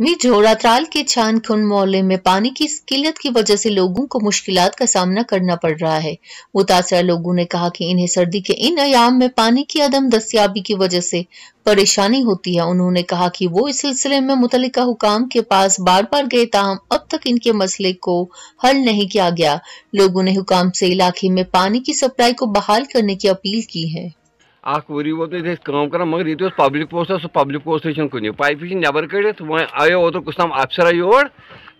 मिझोरा त्राल के छानखुन मोहल्ले में पानी की किल्लत की वजह से लोगों को मुश्किलात का सामना करना पड़ रहा है। मुतासर लोगों ने कहा कि इन्हें सर्दी के इन अयाम में पानी की अदम दस्तियाबी की वजह से परेशानी होती है। उन्होंने कहा कि वो इस सिलसिले में मुतल हुकाम के पास बार बार गए ताहम अब तक इनके मसले को हल नहीं किया गया। लोगों ने हुकाम से इलाके में पानी की सप्लाई को बहाल करने की अपील की है। अख वरी वो काम कर मगर ये पब्लिक पोस्ट सह पब्लिक पोस्ट कुन पाइप नबर कड़ित वो आयो ओतर कुछ तम अफसर योर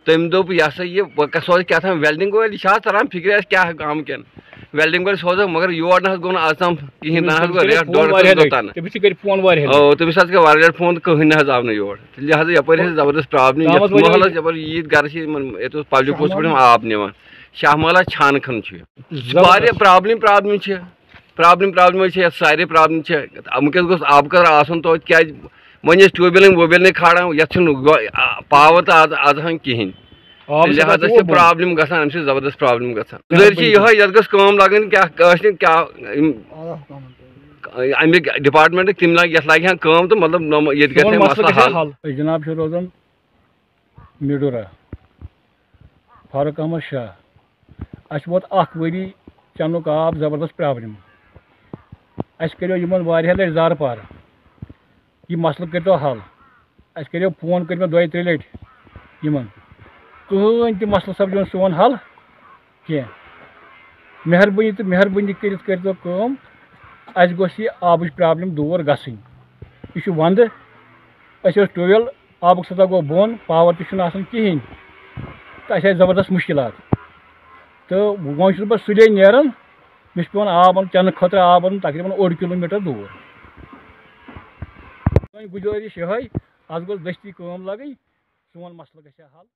तम दोप यह सा यह सोच क्या था? वेल्डिंग वाल यह तरान फ़िक्र क्या गाम कन वेल्डिंग वाल सोच मगर योर ना गो आज तम कहें ना गो रेट डोड़ तन तमिस गए फ़ोन कहें ना आव योर लिहाजा यप ज़बरदस्त प्रॉब्लम महल ईद गर ये पब्लिक पोस्ट पे आब निवान महल छान खन प्रॉब्लम प्रॉब्लम प्रॉब्लम प्रॉब्लम सारे प्रॉब्लम वनकस गोस आब कर आसन तो क्या वन ट्यूबवेल वोबेल खाड़ा ये पावर तो आज आज हम कहें लिहाजा से प्रॉब्लम गसान अम ज़बरदस्त प्रॉब्लम गसान यह ये गस लगन क्या क्या अमिक डिपार्टमेंट तम लग ये लगे कम तो मतलब ये मसला जनाब रोजान मिडोरा फारूक अहमद शाह। अस वोत अख वरी चनुक आब ज़बरदस्त प्रॉब्लम अस करो इन लट जार पार यह मसल कर हल अस करो फ़ोन कर दो त्रे लट कहन तह मसल सपद सोन हल कह मेहरबानी तो मेहरबानी कर यह आब प्रॉब्लम दूर गई यह वंद अस आब सतह गो बोन पावर तहन कहें तो अस ज़बरदस्त मुश्किल तो वो बह सुले नान मे पे आब चन खुद आब अन तकरीबन ओड किलोमीटर दूर गुजारिश यह आज गोस दस्ती कम लगन सोन मसल ग हल